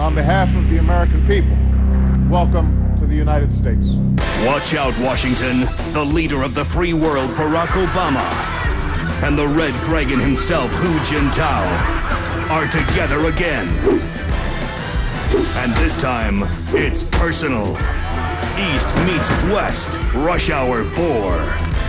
On behalf of the American people, welcome to the United States. Watch out, Washington. The leader of the free world, Barack Obama, and the Red Dragon himself, Hu Jintao, are together again. And this time, it's personal. East meets West, Rush Hour 4.